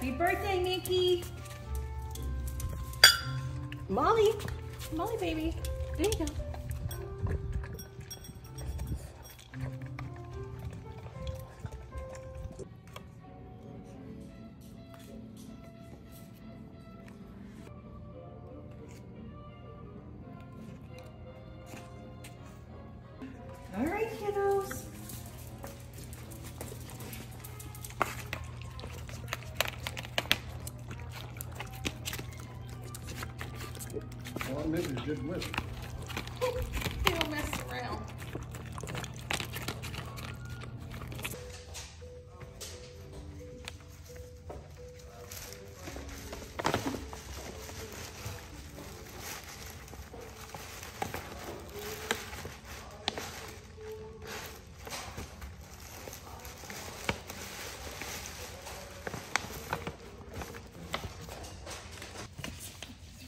Happy birthday, Mickey. Molly. Molly, baby. There you go. All right, kiddos. With it. They don't mess around.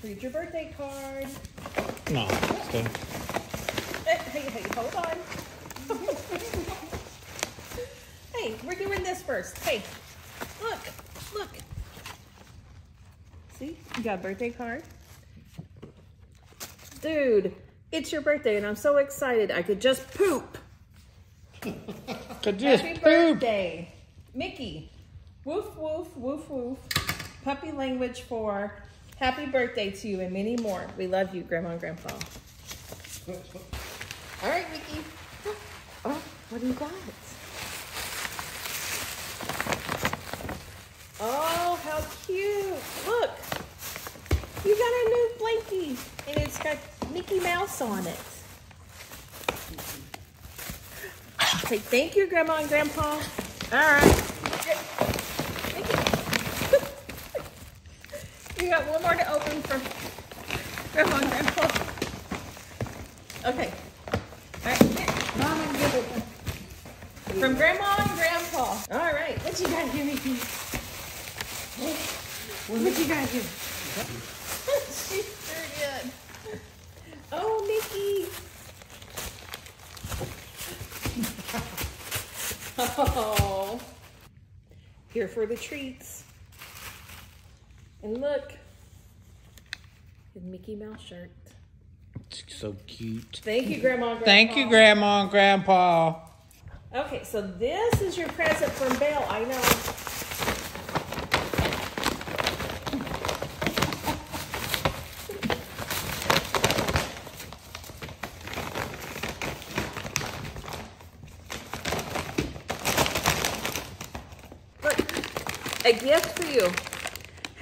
Read your birthday card. No, okay. Hey, hey, hey, hold on. hey, we're doing this first. Hey, look, look. See, you got a birthday card? Dude, it's your birthday and I'm so excited I could just poop. Could just Happy poop. birthday. Mickey, woof, woof, woof, woof. Puppy language for happy birthday to you and many more. We love you, Grandma and Grandpa. All right, Mickey. Oh, what do you got? Oh, how cute. Look. You got a new blankie and it's got Mickey Mouse on it. Say thank you, Grandma and Grandpa. All right. Mickey. You got one more to open for Grandma and Grandpa. Okay. All right. Mom, and give it. From Grandma and Grandpa. All right. What you got here, Mickey? What you got here? she sure did. Oh, Mickey. Oh. Here for the treats. And look. His Mickey Mouse shirt. It's so cute. Thank you, Grandma and Grandpa. Thank you, Grandma and Grandpa. Okay, so this is your present from Belle. I know. Look, a gift for you.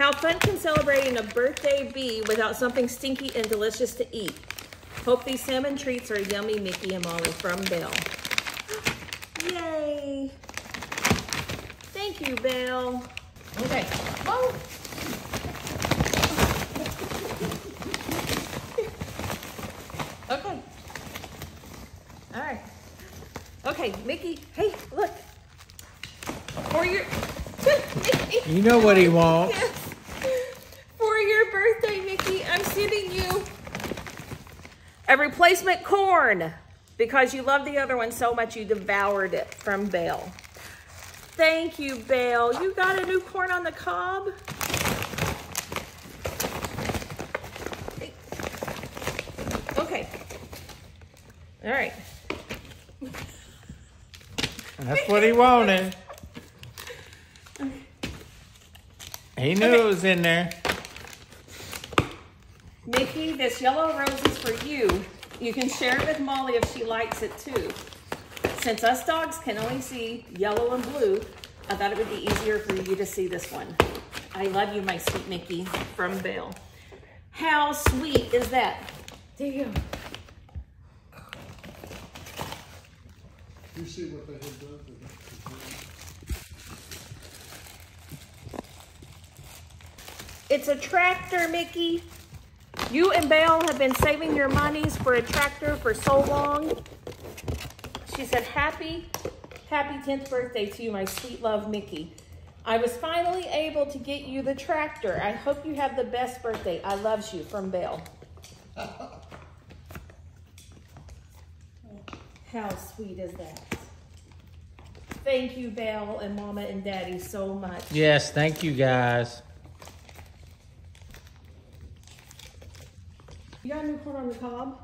How fun can celebrating a birthday be without something stinky and delicious to eat? Hope these salmon treats are yummy, Mickey and Molly from Belle. Yay! Thank you, Belle. Okay. Oh. Okay. All right. Okay, Mickey. Hey, look. For your You know what he wants. Yes. For your birthday, Mickey, I'm sending you a replacement corn because you love the other one so much you devoured it from Belle. Thank you, Belle. You got a new corn on the cob? Okay. All right. That's what he wanted. He knew it was in there. Mickey, this yellow rose is for you. You can share it with Molly if she likes it too. Since us dogs can only see yellow and blue, I thought it would be easier for you to see this one. I love you, my sweet Mickey from Belle. How sweet is that? There you you see what they had done to that? It's a tractor, Mickey. You and Belle have been saving your monies for a tractor for so long. She said, happy, happy 10th birthday to you, my sweet love, Mickey. I was finally able to get you the tractor. I hope you have the best birthday. I loves you from Belle. How sweet is that? Thank you, Belle and Mama and Daddy, so much. Yes, thank you guys. You got a new corn on the cob?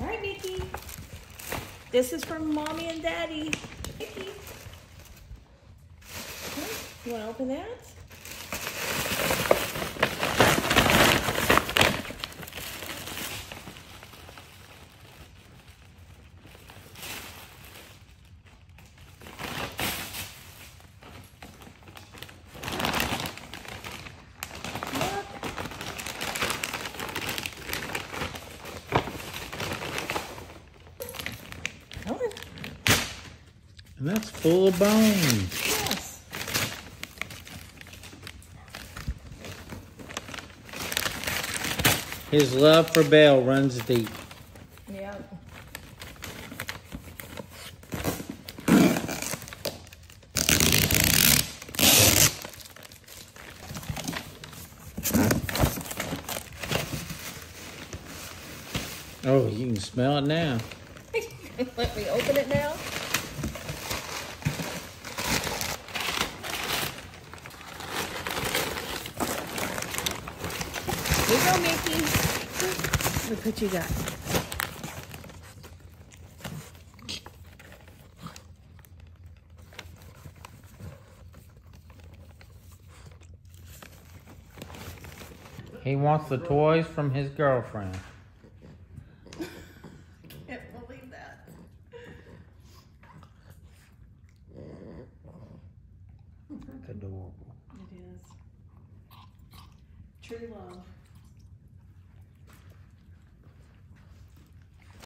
All right, Mickey. This is from mommy and daddy. Okay, You want to open that? Look. Come on. And that's full of bones. Yes. His love for Belle runs deep. Yeah. Oh, you can smell it now. Let me open it now. Go, Mickey. Look what you got. He wants the toys from his girlfriend. Can't believe that. That's adorable. It is. True love.